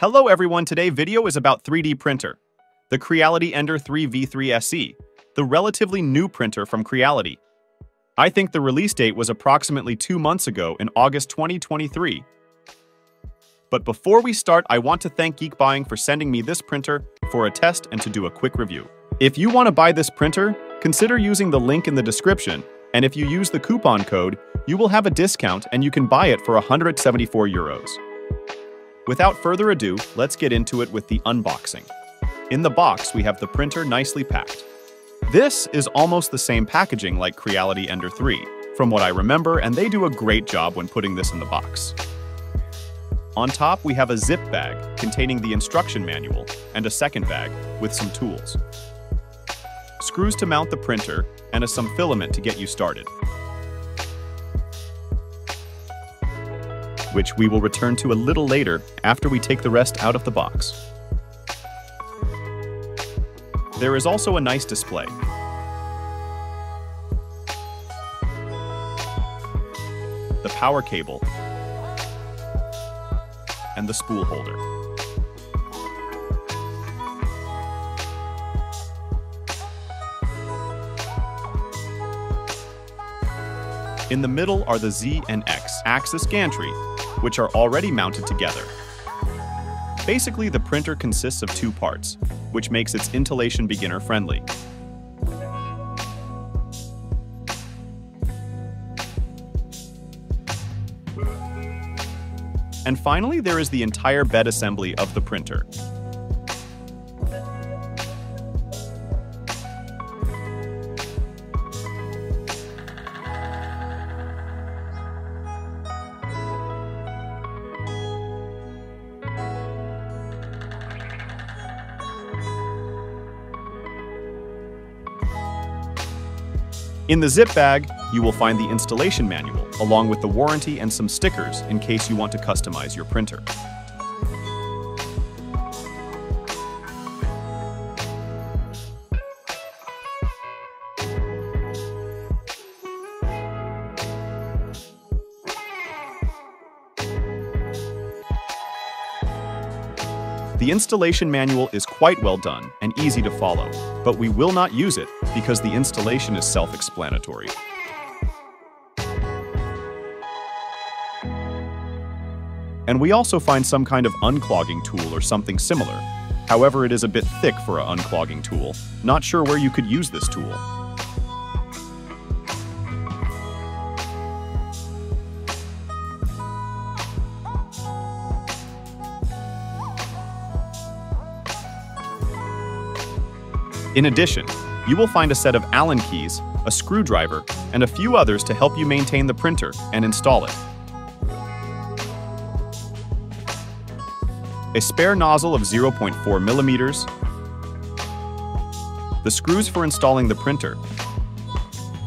Hello everyone, today video is about 3D printer. The Creality Ender 3 V3 SE, the relatively new printer from Creality. I think the release date was approximately two months ago in August 2023. But before we start, I want to thank GeekBuying for sending me this printer for a test and to do a quick review. If you want to buy this printer, consider using the link in the description, and if you use the coupon code, you will have a discount and you can buy it for 174 euros. Without further ado, let's get into it with the unboxing. In the box, we have the printer nicely packed. This is almost the same packaging like Creality Ender 3, from what I remember, and they do a great job when putting this in the box. On top, we have a zip bag containing the instruction manual and a second bag with some tools. Screws to mount the printer and a some filament to get you started. Which we will return to a little later after we take the rest out of the box. There is also a nice display. The power cable and the spool holder. In the middle are the Z and X axis gantry, which are already mounted together. Basically, the printer consists of two parts, which makes its installation beginner friendly. And finally, there is the entire bed assembly of the printer, In the zip bag, you will find the installation manual, along with the warranty and some stickers in case you want to customize your printer. The installation manual is quite well done and easy to follow, but we will not use it because the installation is self-explanatory. And we also find some kind of unclogging tool or something similar. However, it is a bit thick for an unclogging tool. Not sure where you could use this tool. In addition, you will find a set of Allen keys, a screwdriver, and a few others to help you maintain the printer and install it. A spare nozzle of 0.4 millimeters, the screws for installing the printer.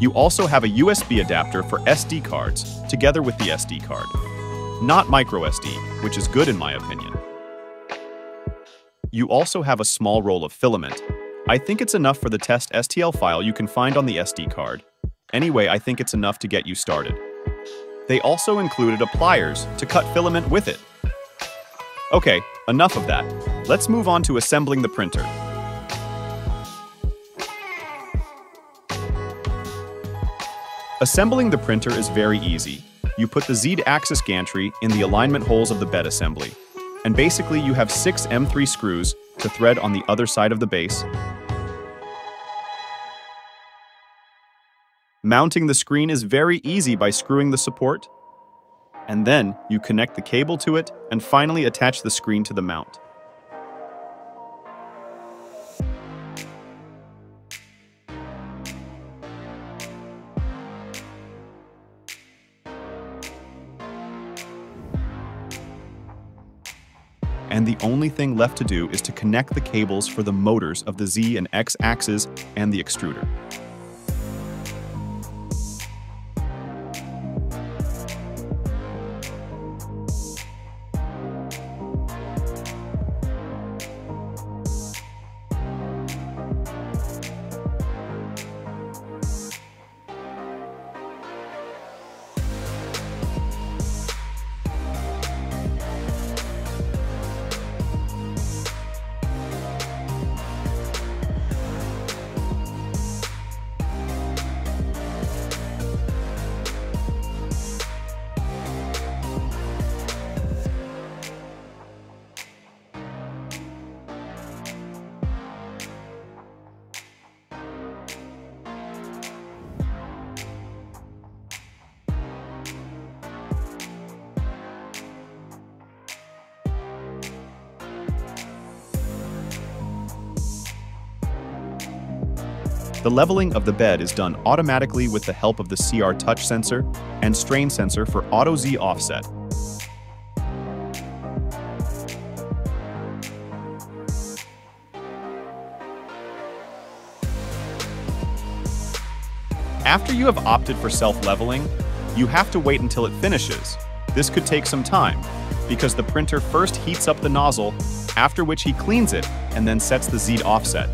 You also have a USB adapter for SD cards, together with the SD card. Not micro SD, which is good in my opinion. You also have a small roll of filament, I think it's enough for the test STL file you can find on the SD card. Anyway, I think it's enough to get you started. They also included a pliers to cut filament with it. Okay, enough of that. Let's move on to assembling the printer. Assembling the printer is very easy. You put the Z-axis gantry in the alignment holes of the bed assembly. And basically you have six M3 screws to thread on the other side of the base Mounting the screen is very easy by screwing the support, and then you connect the cable to it and finally attach the screen to the mount. and the only thing left to do is to connect the cables for the motors of the Z and X axes and the extruder. The leveling of the bed is done automatically with the help of the CR touch sensor and strain sensor for auto Z offset. After you have opted for self-leveling, you have to wait until it finishes. This could take some time, because the printer first heats up the nozzle, after which he cleans it and then sets the Z offset.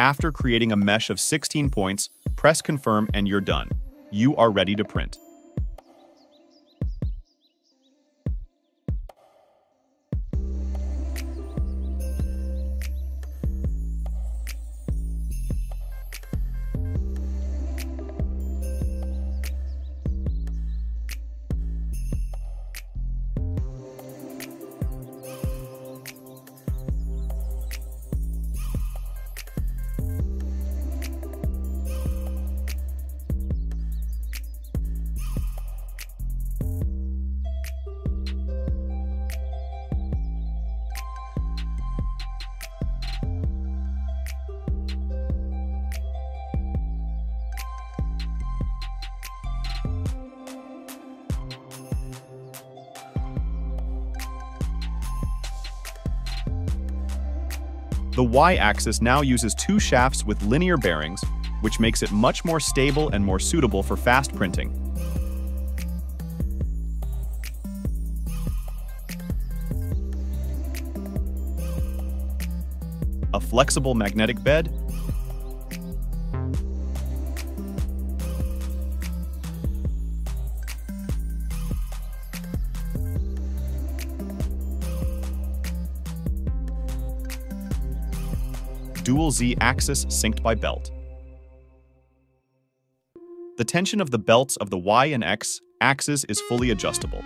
After creating a mesh of 16 points, press confirm and you're done. You are ready to print. The y-axis now uses two shafts with linear bearings, which makes it much more stable and more suitable for fast printing. A flexible magnetic bed dual Z axis synced by belt. The tension of the belts of the Y and X axis is fully adjustable.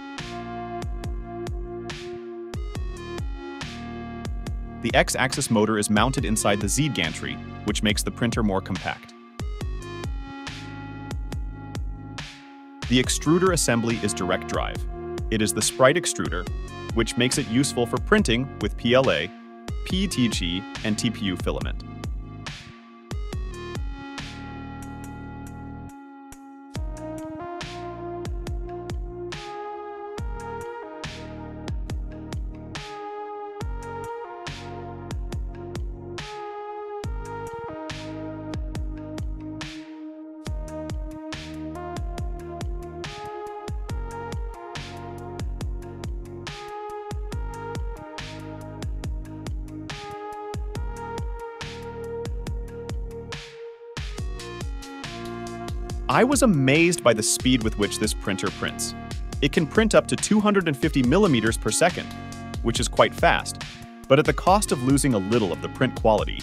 The X-axis motor is mounted inside the Z gantry, which makes the printer more compact. The extruder assembly is direct drive. It is the Sprite extruder, which makes it useful for printing with PLA PETG, and TPU filament. I was amazed by the speed with which this printer prints. It can print up to 250 millimeters per second, which is quite fast, but at the cost of losing a little of the print quality.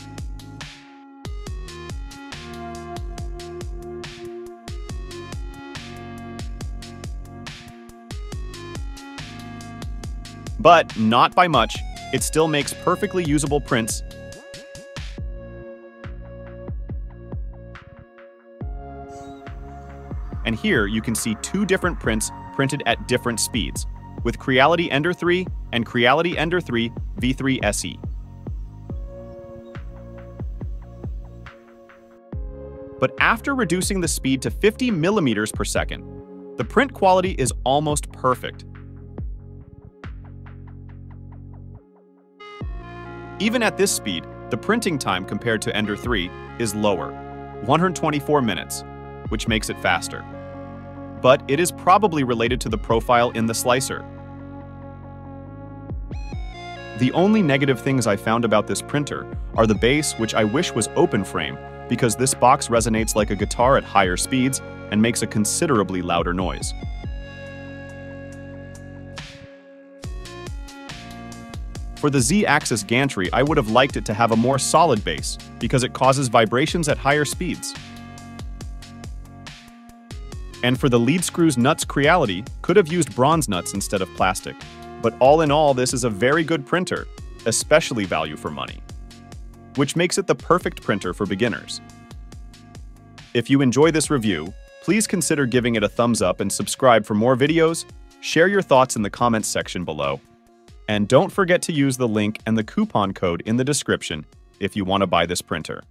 But not by much, it still makes perfectly usable prints here you can see two different prints printed at different speeds, with Creality Ender 3 and Creality Ender 3 V3 SE. But after reducing the speed to 50 millimeters per second, the print quality is almost perfect. Even at this speed, the printing time compared to Ender 3 is lower, 124 minutes, which makes it faster. But it is probably related to the profile in the slicer. The only negative things I found about this printer are the base, which I wish was open frame, because this box resonates like a guitar at higher speeds and makes a considerably louder noise. For the Z-axis gantry, I would have liked it to have a more solid base, because it causes vibrations at higher speeds. And for the lead screws nuts Creality, could have used bronze nuts instead of plastic. But all in all, this is a very good printer, especially value for money. Which makes it the perfect printer for beginners. If you enjoy this review, Please consider giving it a thumbs up and subscribe for more videos. Share your thoughts in the comments section below. And don't forget to use the link and the coupon code in the description if you want to buy this printer.